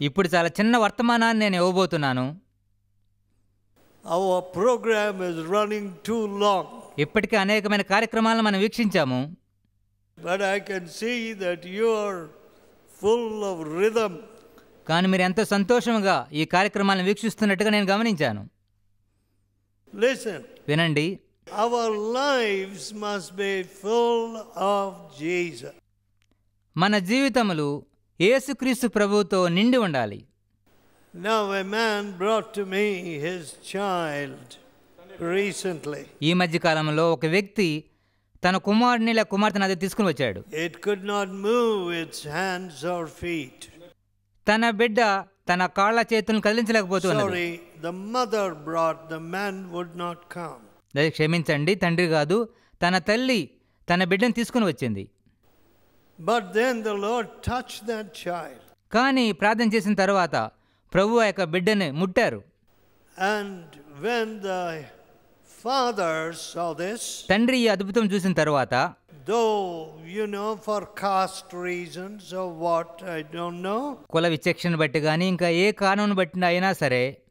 ఇప్పుడు చాలా చిన్న వర్తమానాన్ని నేను ఇవ్వబోతున్నాను. Our program is running too long, ఇప్పటికే అనేకమైన కార్యక్రమాలను మనం వీక్షించాము. But I can see that you are full of rhythm. కానీ మీరు ఎంతో సంతోషంగా ఈ కార్యక్రమాలను వీక్షిస్తున్నట్టుగా నేను గమనించాను. Listen, వినండి. మన జీవితములు ఏసుక్రీస్తు ప్రభువుతో నిండి ఉండాలి. ఈ మధ్య కాలంలో ఒక వ్యక్తి తన కుమారుని లే కుమార్తెను అది తీసుకుని వచ్చాడు. It could not move its hands or feet తన బిడ్డ తన కాళ్ళ చేతులను కదిలించలేకపోతుంది the mother brought the man would not come క్షమించండి తండ్రి కాదు తన తల్లి తన బిడ్డను తీసుకుని వచ్చింది But then the Lord touched that child. కానీ ప్రార్థన చేసిన తర్వాత ప్రభు ఆ యొక్క బిడ్డని ముట్టారు And when the father saw this, తండ్రి ఈ అద్భుతం చూసిన తర్వాత you know, for caste reasons or what, I don't know, కుల విచక్షణ బట్టి కానీ ఇంకా ఏ కారణం బట్టి అయినా సరే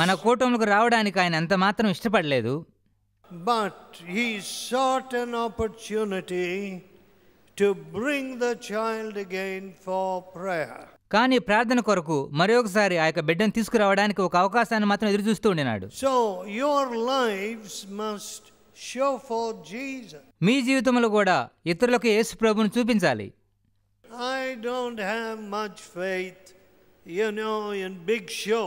మన కూటములకు రావడానికి ఆయన ఎంత మాత్రం ఇష్టపడలేదు But he sought an opportunity to bring the child again for prayer. కానీ ప్రార్థన కొరకు మరొకసారి ఆ యొక్క బిడ్డను తీసుకురావడానికి ఒక అవకాశాన్ని మాత్రం ఎదురు చూస్తూ ఉండినాడు So your lives must show for Jesus. మీ జీవితంలో కూడా ఇతరులకు యేసు ప్రభువును చూపించాలి I don't have much faith you know in big show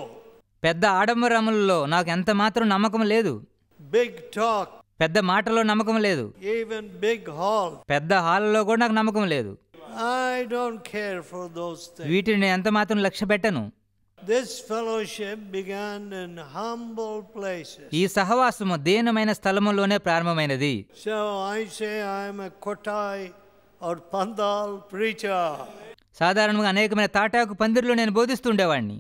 పెద్ద ఆడంబరములలో నాకు ఎంత మాత్రం నమ్మకం లేదు. బిగ్ టాక్ పెద్ద మాటలో నమ్మకం లేదు. ఈవెన్ బిగ్ హాల్ పెద్ద హాల్లో కూడా నాకు నమ్మకం లేదు. I don't care for those వీటిని ఎంత మాత్రం లక్ష్య పెట్టను. This fellowship began in humble place ఈ సహవాసము దీనమైన స్థలములోనే ప్రారంభమైనది. So I say I am a కొటాయ్ or Pandal preacher సాధారణంగా అనేకమైన తాటాకు పందిరిలో నేను బోధిస్తుండేవాడిని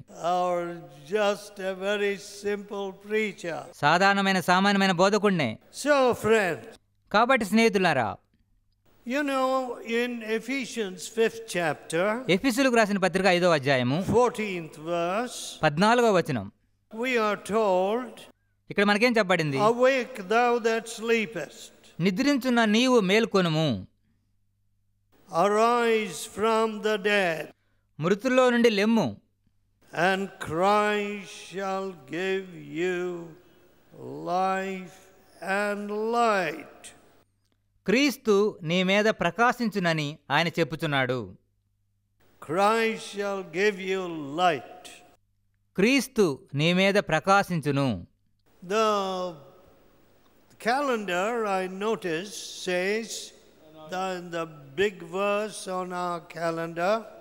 a very simple preacher. సాధారణమైన సామాన్యమైన బోధకుడినే So, friends, కాబట్టి స్నేహితులారా you know, in Ephesians 5th chapter, ఎఫీసులకు రాసిన పత్రిక ఐదో అధ్యాయము 14th verse, పద్నాలుగో వచనం we are told, ఇక్కడ మనకేం చెప్పబడింది Awake, thou that sleepest, నిద్రించున్న నీవు మేల్కొనుము ఫ్రమ్ ద డెత్ మృతుల్లో నుండి లెమ్ము. And cry shall give you life and light క్రీస్తు నీ మీద ప్రకాశించునని ఆయన చెప్పుచున్నాడు. క్రై షాల్ గివ్ యూ లైట్ క్రీస్తు నీ మీద ప్రకాశించును. The calendar I notice says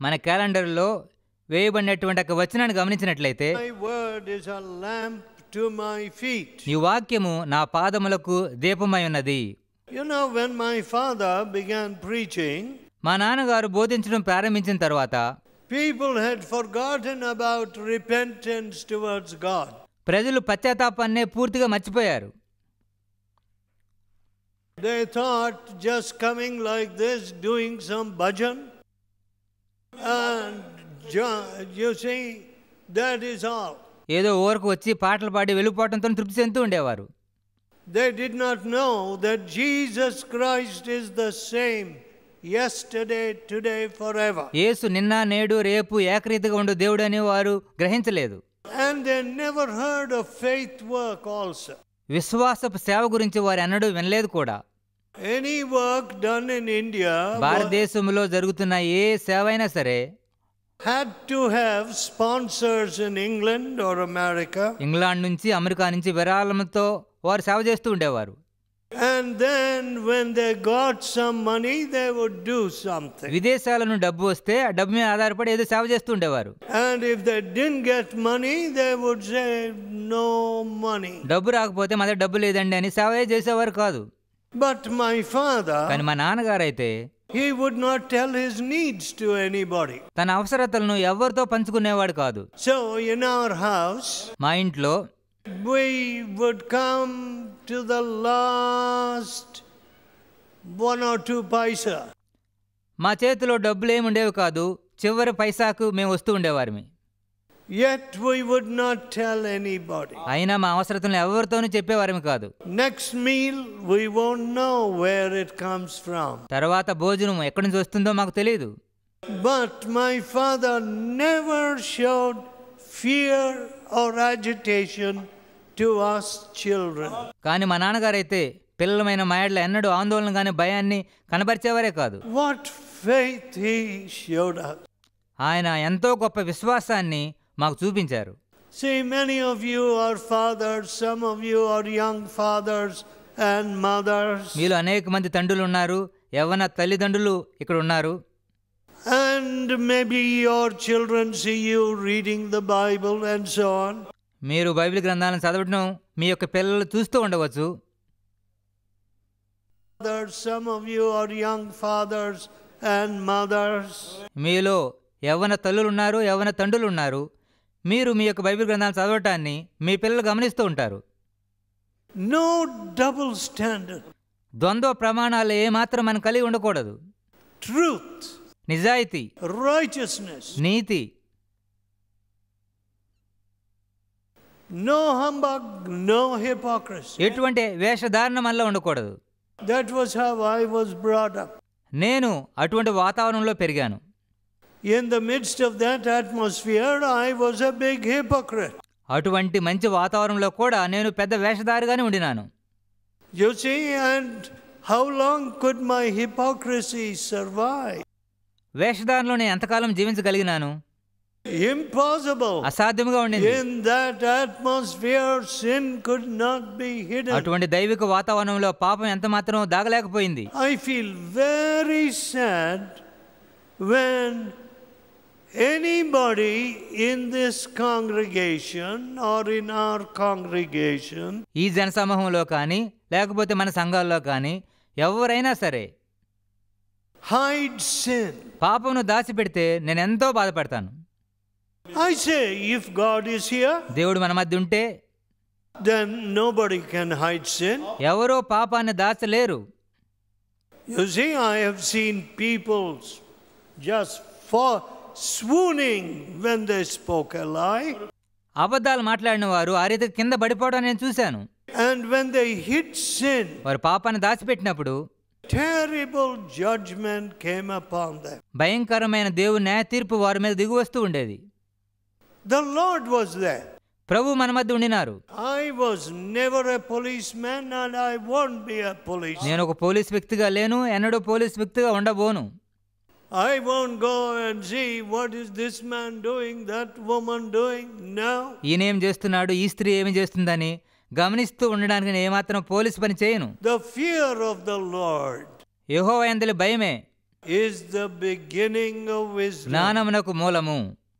మన క్యాలెండర్లో వేయబడినటువంటి ఒక వచనాన్ని గమనించినట్లయితే ఈ వాక్యము నా పాదములకు దీపమై ఉన్నది. మా నాన్నగారు బోధించడం ప్రారంభించిన తర్వాత people had forgotten about repentance towards God ప్రజలు పశ్చాత్తాపాన్నే పూర్తిగా మర్చిపోయారు. They thought just coming like this, doing some bhajan, and you see, that is all. ఏదో ఓవర్కు వచ్చి పాటలు పాడి వెళ్ళిపోవటంతో తృప్తి చెందుతూ ఉండేవారు. They did not know that Christ is the same yesterday today forever యేసు నిన్న నేడు రేపు ఏకరీతిగా ఉండు దేవుడు అని వారు గ్రహించలేదు. And they never heard of విశ్వాసపు సేవ గురించి వారు అన్నడూ వినలేదు కూడా. Work done in India wa- భారతదేశంలో జరుగుతున్న ఏ సేవ అయినా సరే had to have sponsors in England or America. England నుంచి అమెరికా నుంచి విరాళంతో వారు సేవ చేస్తూ ఉండేవారు And then when they got some money, they would do something. విదేశాల నుండి డబ్బు వస్తే ఆ డబ్బు మీద ఆధారపడి ఏదో సేవ చేస్తూ ఉండేవారు And if they didn't get money, they would say, no money. డబ్బు రాకపోతే మా దగ్గర డబ్బు లేదండి అని సేవ చేసేవారు కాదు But my father, కానీ మా నాన్నగారు అయితే he would not tell his needs to anybody. తన అవసరతలను ఎవరితో పంచుకునేవాడు కాదు So in our house, మా ఇంట్లో we would come to the last one or two paisa. మా చేతిలో డబ్బులు ఏమి ఉండేవి కాదు చివరి పైసాకు మేము వస్తూ ఉండేవారిమి Yet we would not tell anybody. అయినా మా అవసరతలను ఎవరితోనూ చెప్పేవారిమి కాదు Next meal, we won't know where it comes from. తర్వాత భోజనం ఎక్కడి నుంచి వస్తుందో మాకు తెలియదు But my father never showed fear or agitation to us children. కానీ మా నాన్నగారైతే పిల్లలమైన మాయడ్ల ఎన్నడూ ఆందోళన కానీ భయాన్ని కనబరిచేవారే కాదు What faith he showed us. ఆయన ఎంతో గొప్ప విశ్వాసాన్ని మాకు చూపించారు. See many of you are fathers some of you are young fathers and mothers. మీలో అనేక మంది తండ్రులు ఉన్నారు ఎవన తల్లిదండ్రులు ఇక్కడ ఉన్నారు. And maybe your children see you reading the Bible and so on మీరు బైబిల్ గ్రంథాలను చదవడం మీ యొక్క పిల్లలు చూస్తూ ఉండవచ్చు. Some of you are young fathers and mothers మీలో ఎవన తల్లులు ఉన్నారు ఎవన తండ్రులు ఉన్నారు. మీరు మీ యొక్క బైబిల్ గ్రంథాలు చదవటాన్ని మీ పిల్లలు గమనిస్తూ ఉంటారు. No double standard. ద్వంద్వ ప్రమాణాలు ఏమాత్రం మనం కలిగి ఉండకూడదు. Truth, నిజాయితీ. Righteousness, నీతి. No humbug, no hypocrisy. ఎటువంటి వేషధారణ మనలో ఉండకూడదు. That was how I was brought up. నేను అటువంటి వాతావరణంలో పెరిగాను. In the midst of that atmosphere, I was a big hypocrite. అటువంటి మంచి వాతావరణంలో కూడా నేను పెద్ద వేషధారిగానే ఉండినాను You see, and how long could my hypocrisy survive? వేషధారణలో నేను ఎంతకాలం జీవించగలిగినాను Impossible. అసాధ్యముగా ఉండింది In that atmosphere, sin could not be hidden. అటువంటి దైవిక వాతావరణంలో పాపం ఎంత మాత్రం దాగలేకపోయింది I feel very sad when anybody in this congregation or in our congregation ఈ జనసమూహంలో కానీ లేకపోతే మన సంఘాల్లో కానీ ఎవరైనా సరే hides sin. పాపమును దాచిపెడితే నేను ఎంతో బాధపడతాను I say, if God is here, దేవుడు మన మధ్య ఉంటే then nobody can hide sin. ఎవరో పాపాన్ని దాచలేరు You see, I have seen people just for swooning when they spoke a lie, అబద్ధాలు మాట్లాడిన వారు ఆ రీతికి కింద పడిపోవడం నేను చూశాను and when they hid sin, వారు పాపాన్ని దాచిపెట్టినప్పుడు terrible judgment came upon them. భయంకరమైన దేవుని న్యాయ తీర్పు వారి మీద దిగి వస్తూ ఉండేది The Lord was there. ప్రభు మన మధ్య ఉండినారు I was never a policeman and I won't be a policeman. నేను ఒక పోలీస్ వ్యక్తిగా లేను ఎన్నడూ పోలీస్ వ్యక్తిగా ఉండబోను I won't go and see what is this man doing, that woman doing. No. ఈయనేం చేస్తున్నాడు ఈ స్త్రీ ఏమి చేస్తుందని గమనిస్తూ ఉండడానికి నేను ఏమాత్రం పోలీస్ పని చేయను The fear of the Lord యహో ఎందలి భయమే is the beginning of wisdom. జ్ఞానమునకు మూలము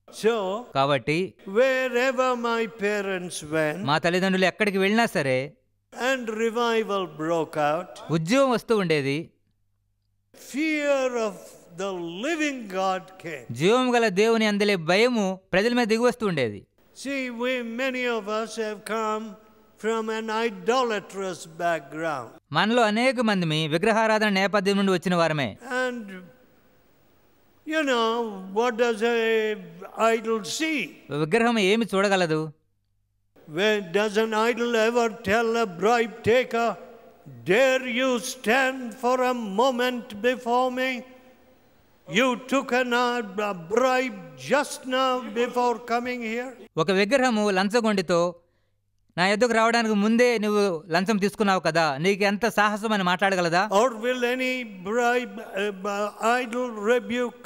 So, కాబట్టి wherever my parents went మా తల్లిదండ్రులు ఎక్కడికి వెళ్ళినా సరే and revival broke out, ఉద్యోగం వస్తూ ఉండేది fear of the living God came. జీవం గల దేవుని అందలే భయము ప్రజల మీద దిగి వస్తూ ఉండేది See, we, many of us have come from an idolatrous background. మనలో అనేక మంది విగ్రహారాధన నేపథ్యం నుండి వచ్చిన వారమే And, you know, what does a idol see? విగ్రహం ఏమి చూడగలదు Where does an idol ever tell a bribe taker, Dare you stand for a moment before me? You took bribe just now before coming here ఒక విగ్రహము లంచగొండితో నా ఎద్దుకు రావడానికి ముందే నువ్వు లంచం తీసుకున్నావు కదా నీకు ఎంత సాహసం అని మాట్లాడగలదా? Or will any bribe idol rebuke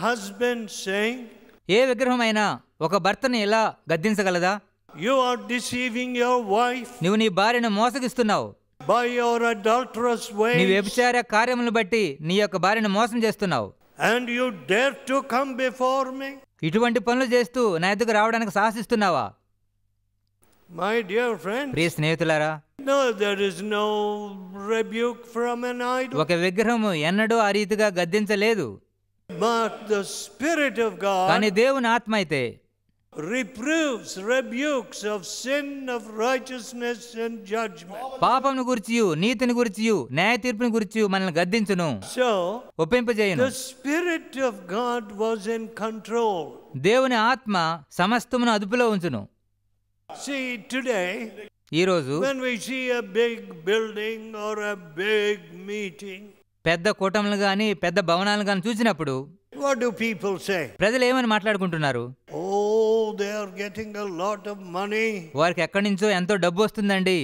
husband saying ఏ విగ్రహమైనా ఒక భర్తని ఎలా గద్దించగలదా? You are deceiving your wife నువ్వు నీ భార్యను మోసగిస్తున్నావు. By your adulterous నీ ways, వ్యభిచార కార్యములను బట్టి నీ యొక్క భార్యను మోసం చేస్తున్నావు. And you dare to come before me? ఇటువంటి పనులు చేస్తూ నా ఎద్దుకు రావడానికి సాహసిస్తున్నావా? My dear friend, ప్రియ స్నేహితులారా no, there is no rebuke from an idol, ఒక విగ్రహము ఎన్నడూ ఆ రీతిగా గద్దించలేదు. But the Spirit of కానీ God దేవుని ఆత్మ అయితే reproves rebukes of sin of righteousness and judgment పాపమును గురించి నీతిని గురించి న్యాయ తీర్పుని గురించి మనల్ని గద్దించును. So ఒప్పింపజేయ spirit of God was in control దేవుని ఆత్మ సమస్తమును అదుపులో ఉంచును. సీ టుడే ఈ రోజు we see big building or a big meeting పెద్ద కూటములు గాని పెద్ద భవనాలు గాని చూసినప్పుడు వాట్ డు పీపుల్ సే ప్రజలు ఏమని మాట్లాడుకుంటున్నారు? ఓ they are getting a lot of money, వారికి ఎక్కడి నుంచో ఎంతో డబ్బు వస్తుందండి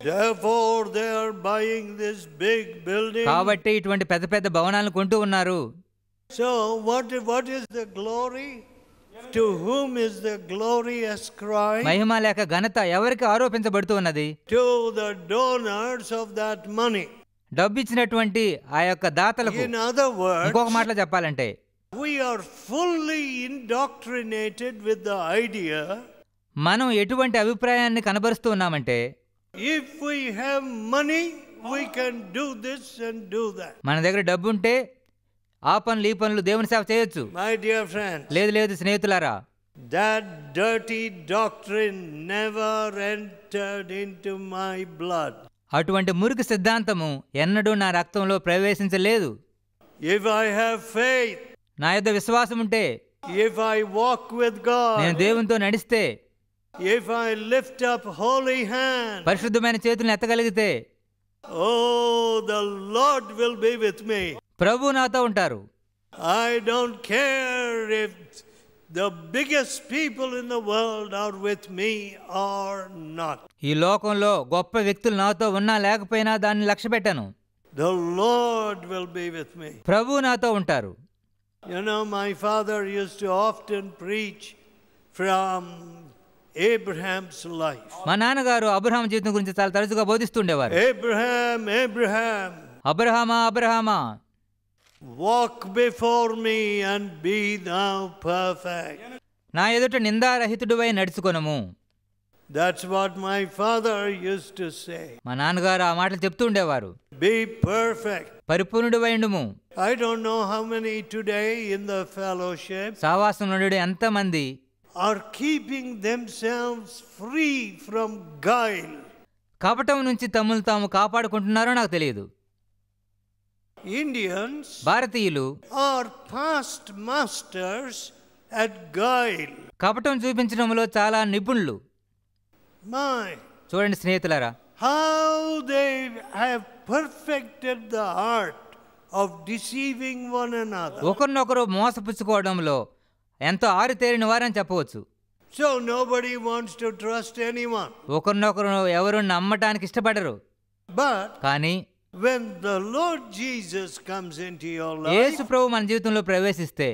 therefore they are buying this big building. కాబట్టి ఇటువంటి పెద్ద పెద్ద భవనాలను కొంటూ ఉన్నారు So, what, what is the glory? To whom is the glory ascribed? మహిమ లేక ఘనత ఎవరికి ఆరోపించబడుతూ ఉన్నది To the donors of that money. డబ్బు ఇచ్చినటువంటి ఆ యొక్క దాతలకు ఇంకొక మాటలో చెప్పాలంటే మనం ఎటువంటి అభిప్రాయాన్ని కనబరుస్తూ ఉన్నామంటే మన దగ్గర డబ్బు ఉంటే ఆ పనులు ఈ పనులు దేవుని సేవ చేయొచ్చు. మై డియర్ ఫ్రెండ్ లేదు లేదు స్నేహితులారా. That dirty doctrine never entered into my blood అటువంటి మురికి సిద్ధాంతము ఎన్నడూ నా రక్తంలో ప్రవేశించలేదు. ఇఫ్ ఐ హ్యావ్ ఫెయిత్ నా యొద్ద విశ్వాసం ఉంటే if I walk with నేను God, దేవునితో నడిస్తే if I lift up holy hands, పరిశుద్ధమైన చేతులను ఎత్తగలిగితే oh, the Lord will be with me. ప్రభు నాతో ఉంటారు I don't care if the biggest people in the world are with me or not. ఈ లోకంలో గొప్ప వ్యక్తులు నాతో ఉన్నా లేకపోయినా దాన్ని లక్ష్య పెట్టను The Lord will be with me. ప్రభు నాతో ఉంటారు You know, my father used to often preach from Abraham's life. మా నాన్నగారు అబ్రహాం జీవితం గురించి చాలా తరచుగా బోధిస్తుండేవారు Abraham, Abraham, అబ్రహామా అబ్రహామా walk before me and be thou perfect. నా ఎదుట నిందారహితుడివై నడుచుకొనము That's what my father used to say. మా నాన్నగారు ఆ మాటలు చెప్తూ ఉండేవారు Be perfect. పరిపూర్ణుడివైండుము I don't know how many today in the fellowship సావాసం నుండి ఎంతమంది are keeping themselves free from guile. కపటం నుంచి తమను తాము కాపాడుకుంటున్నారో నాకు తెలియదు Indians భారతీయులు are past masters at guile. కపటం చూపించడంలో చాలా నిపుణులు My, చూడండి స్నేహితులారా how they have perfected the art of deceiving one another. ఒకరినొకరు మోసపుచ్చుకోవడంలో ఎంతో ఆరితేరిన వారని చెప్పవచ్చు So nobody wants to trust anyone. ఒకరినొకరు ఎవరు నమ్మటానికి ఇష్టపడరు But కానీ when the Lord Jesus comes into your life, యేసు ప్రభు మన జీవితంలో ప్రవేశిస్తే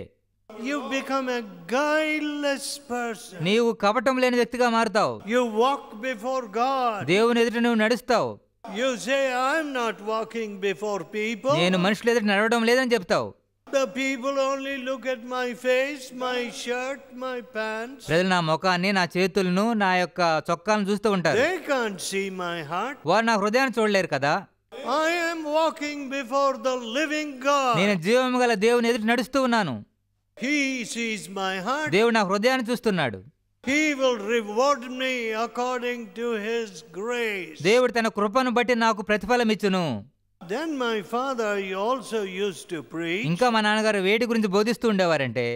you become a guileless person. నీవు కపటం లేని వ్యక్తిగా మారుతావు You walk before God. దేవుని ఎదుట నువ్వు నడుస్తావు You say, I'm not walking before people. నేను మనుషుల ఎదుట నడవడం లేదని చెప్తావు The people only look at my face, my shirt, my pants. ప్రజలు నా ముఖాన్ని నా చేతులను నా యొక్క చొక్కాలను చూస్తూ ఉంటారు They can't see my heart. వారు నా హృదయాన్ని చూడలేరు కదా I am walking before the living God. నేను జీవము గల దేవుని ఎదుట నడుస్తూ ఉన్నాను దేవుడు నా హృదయాన్ని చూస్తున్నాడు He will reward me according to His grace. దేవుడు తన కృపను బట్టి నాకు ప్రతిఫలం ఇచ్చును Then my father he also used to preach ఇంకా మా నాన్నగారు వేటి గురించి బోధిస్తూ ఉండేవారంటే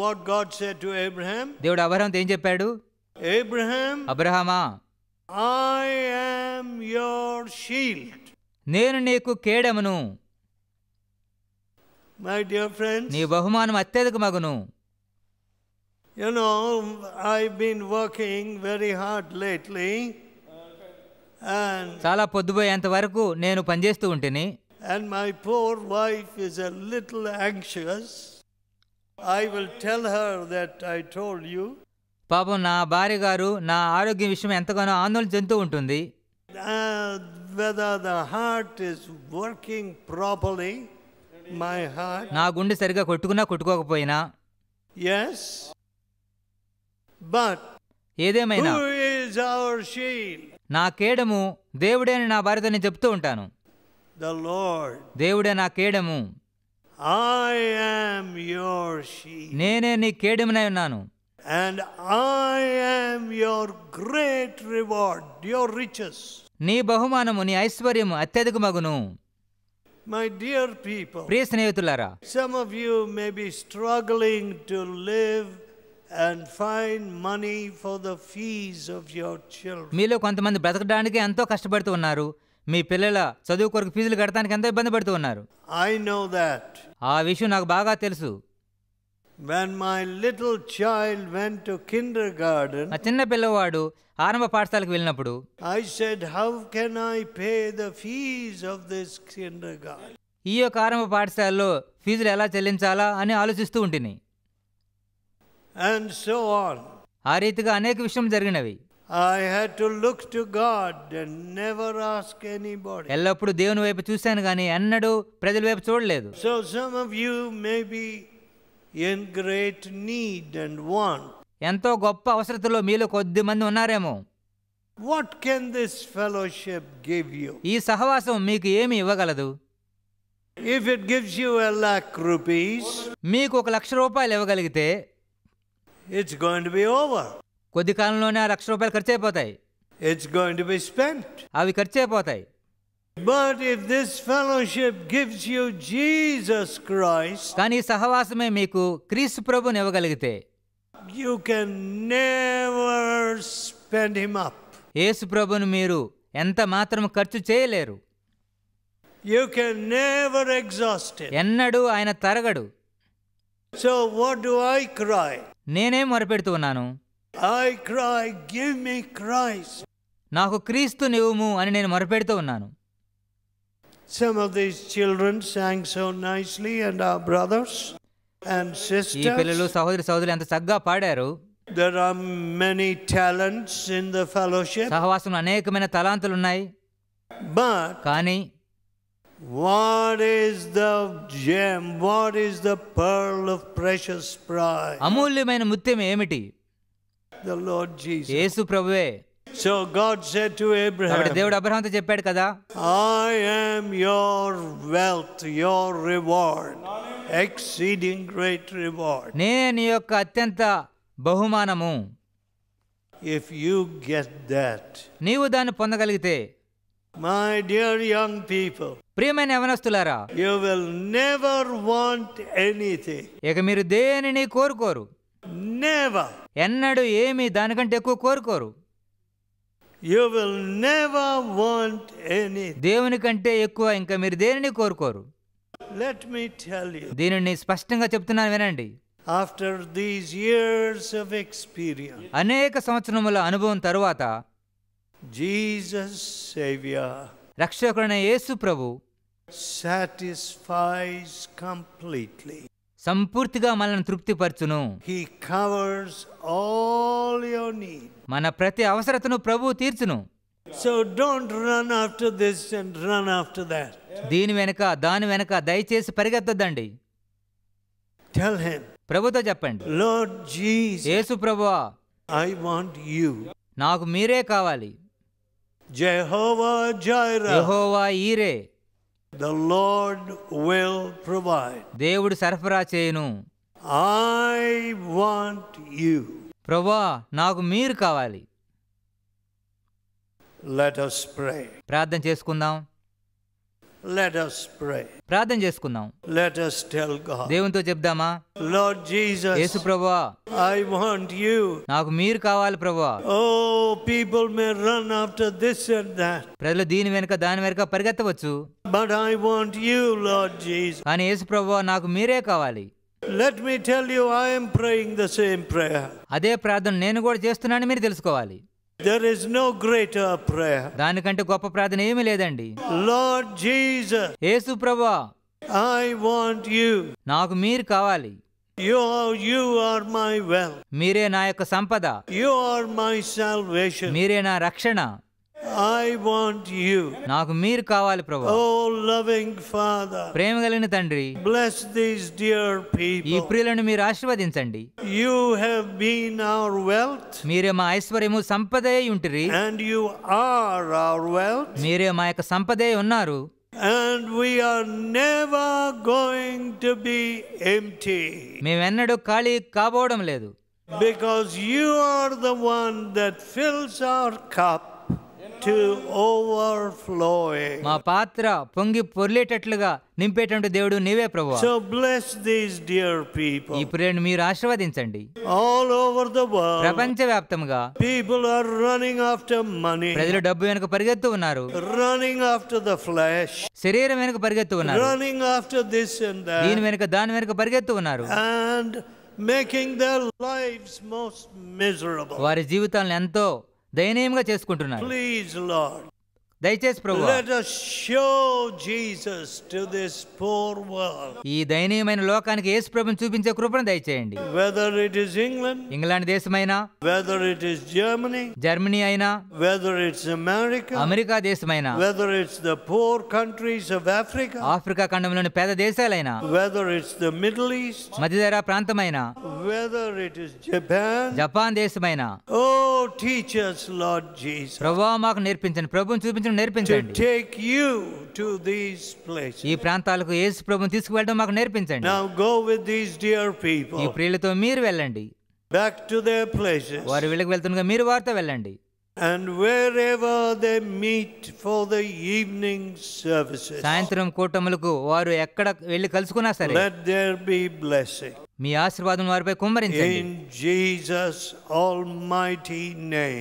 what God said to Abraham. దేవుడు అబ్రహాంతో ఏం చెప్పాడు Abraham, అబ్రహామా I am your shield. నేను నీకు కేడమును My dear friends, నీ బహుమానం అత్యధిక మగును you know, I've been working very hard lately, and, చాలా పొద్దుపోయేంత వరకు నేను పనిచేస్తూ ఉంటేని and my poor wife is a little anxious. I will tell her that I told you. పాపం నా భార్య గారు నా ఆరోగ్యం విషయం ఎంతగానో ఆందోళన చెందుతూ ఉంటుంది Uh, whether the heart is working properly, my heart, నా గుండె సరిగా కొట్టుకున్నా కొట్టుకోకపోయినా yes. But ఏదేమైనా who is our shield? నా కేడము దేవుడే అని నా భార్యతో నేను చెప్తూ ఉంటాను The Lord. దేవుడే నా కేడము I am your shield. నేనే నీ కేడమునై ఉన్నాను and I am your great reward, your riches. నీ బహుమానము నీ ఐశ్వర్యము అత్యధిక మగును My dear people, ప్రియ స్నేహితులారా some of you may be struggling to live and find money for the fees of your children. మీలో కొంతమంది బ్రతకడానికి ఎంతో కష్టపడుతూ ఉన్నారు మీ పిల్లల చదువు కొరకు ఫీజులు కట్టడానికి ఎంతో ఇబ్బంది పడుతూ ఉన్నారు I know that. ఆ విషయం నాకు బాగా తెలుసు When my little child went to kindergarten, మా చిన్న పిల్లవాడు ఆరంభ పాఠశాలకు వెళ్ళినప్పుడు I said, How can I pay the fees of this kindergarten? ఈ యొక్క ఆరంభ పాఠశాలలో ఫీజులు ఎలా చెల్లించాలా అని ఆలోచిస్తూ ఉంటుంది And so on. ఆ రీతిగా అనేక విషయం జరిగినవి I had to look to God and never ask anybody. ఎల్లప్పుడూ దేవుని వైపు చూశాను కానీ ఎన్నడూ ప్రజల వైపు చూడలేదు So some of you may be in great need and want ఎంతో గొప్ప అవసరతలో మీలో కొద్ది మంది ఉన్నారేమో. What can this fellowship give you ఈ సహవాసం మీకు ఏమి ఇవ్వగలదు? If it gives you a lakh rupees మీకు ఒక లక్ష రూపాయలు ఇవ్వగలిగితే it's going to be over కొద్ది కాలంలోనే ఆ లక్ష రూపాయలు ఖర్చు అయిపోతాయి. It's going to be spent అవి ఖర్చు అయిపోతాయి. కానీ సహవాసమే మీకు క్రీస్తు ప్రభుని ఇవ్వగలిగితే you can never spend him up. యేసు ప్రభుని మీరు ఎంత మాత్రం ఖర్చు చేయలేరు can never exhaust him. ఎన్నడూ ఆయన తరగడు So what do I cry? నేనేం మొరపెడుతూ ఉన్నాను I cry, give me Christ. నాకు క్రీస్తు నివ్వుము అని నేను మొరపెడుతూ ఉన్నాను Some of these children sang so nicely, and our brothers and ఈ పిల్లలు sisters. సహోదరి సహోదరులు ఎంత చక్కగా పాడారు There are many talents in the fellowship, సహవాసంలో అనేకమైన తలాంతులు ఉన్నాయి but కానీ what is the gem? What is the pearl of precious price? అమూల్యమైన ముత్యం ఏమిటి The Lord Jesus. యేసు ప్రభువే So God said to కాబట్టి Abraham, దేవుడు అబ్రహాంతో చెప్పాడు కదా I am your wealth, your reward, exceeding great reward. నేనే నీ యొక్క అత్యంత బహుమానము If you get that, నీవు దాన్ని పొందగలిగితే my dear young people, ప్రియమైన యవనస్తులారా you will never want anything. ఇక మీరు దేనిని కోరుకోరు Never. ఎన్నడూ ఏమి దానికంటే ఎక్కువ కోరుకోరు you will never want any దేవుని కంటే ఎక్కువ ఇంకా మీరు దేనిని కోరుకోరు? లెట్ మీ టెల్ యూ దీనిని స్పష్టంగా చెప్తున్నాను వినండి. After these years of experience అనేక సంవత్సరముల అనుభవం తరువాత జీసస్ సేవియర్ రక్షకుడైన యేసు ప్రభు సాటిస్ఫైస్ కంప్లీట్లీ సంపూర్తిగా మనల్ని తృప్తిపరచును. మన ప్రతి అవసరతను ప్రభు తీర్చును. So don't run after this run after that దీని వెనక దాని వెనక దయచేసి పరిగెత్తదండి టెల్ హిమ్ ప్రభుతో చెప్పండి. లార్డ్ జీసస్ యేసు ప్రభువా ఐ వాంట్ యూ నాకు మీరే కావాలి. జెహోవా జైరా యెహోవా ఈరే. The Lord will provide. దేవుడు సరఫరా చేయును I want you. ప్రభువా నాకు మీరు కావాలి Let us pray. ప్రార్థన చేసుకుందాం Let us pray. ప్రార్థన చేసుకుందాం Let us tell God, దేవునితో చెప్దామా Lord Jesus, యేసు ప్రభువా I want you. నాకు మీరు కావాలి ప్రభువా Oh, people may run after this and that, ప్రజలు దీని వెనుక దాని వెనుక పరిగెత్తవచ్చు but I want you, Lord Jesus. కానీ యేసు ప్రభువా నాకు మీరే కావాలి Let me tell you, I am praying the same prayer. అదే ప్రార్థన నేను కూడా చేస్తున్నానని మీరు తెలుసుకోవాలి There is no greater prayer. దానికంటే గొప్ప ప్రార్థన ఏమీ లేదండి Lord Jesus, యేసు ప్రభువా I want you. నాకు మీరు కావాలి You are, you are my wealth. మీరే నా యొక్క సంపద You are my salvation. మీరే నా రక్షణ ఐ వాంట్ యు నాకు మీరు కావాలి ప్రభు. ఓ లవింగ్ ఫాదర్ ప్రేమ కలిగిన తండ్రి బ్లెస్ దిస్ డియర్ పీపుల్ ఈ ప్రియులను మీరు ఆశీర్వదించండి. You have been our wealth మీరే మా ఐశ్వర్యము సంపద అయి and you are our wealth మీరే మా యొక్క సంపద ఉన్నారు. And we are never going to be empty మేము ఎన్నడూ ఖాళీ కాబోవడం లేదు. Because you are the one that fills our cup మా పాత్ర పొంగి పొర్లేటట్లుగా నింపేటట్టు దేవుడు నీవే ప్రభు so bless this dear people ఈ ప్రేరణ మీరు ఆశీర్వదించండి. ఆల్ ఓవర్ ద వరల్డ్ ప్రపంచవ్యాప్తంగా people are running after money ప్రజలు డబ్బు వెనుక పరిగెత్తు ఉన్నారు. రన్నింగ్ ఆఫ్టర్ ద ఫ్లాష్ శరీరం వెనక పరిగెత్తు ఉన్నారు. Running after this and that దీని వెనుక దాని వెనుక పరిగెత్తు ఉన్నారు. And making their lives most miserable వారి జీవితాలను ఎంతో దయనీయంగా చేసుకుంటున్నారు దయచేసి ప్రభు. ఈ దయనీయమైన లోకానికి యేసు ప్రభుని చూపించే కృపను దయచేయండి. Whether it is England England దేశమైనా whether it is Germany Germany అయినా whether it's America America దేశమైనా whether it's the poor countries of Africa Africa ఖండంలోని పేద దేశాలైనా whether it's the Middle East మధ్యధరా ప్రాంతమైనా whether it is Japan Japan దేశమైనా oh teachers Lord Jesus ప్రభువా మాకు నేర్పించండి. ప్రభుని చూపించండి to నేర్పించండి take you to these places. ఈ ప్రాంతాలకు యేసు ప్రభుని తీసుకువెళ్ళడం మాకు నేర్పించండి Now go with these dear ఈ people ప్రియులతో మీరు వెళ్ళండి back to their places. వారు వీళ్ళకి వెళ్తుండగా మీరు వారితో వెళ్ళండి And wherever they meet for the evening services, సాయంత్రం కూటములకు వారు ఎక్కడ వెళ్ళి కలుసుకున్నా సరే let there be blessing. మీ ఆశీర్వాదం వారిపై కుమ్మరించండి.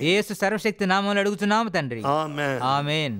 యేసు సర్వశక్తి నామంలో అడుగుతున్నాము తండ్రి. ఆమెన్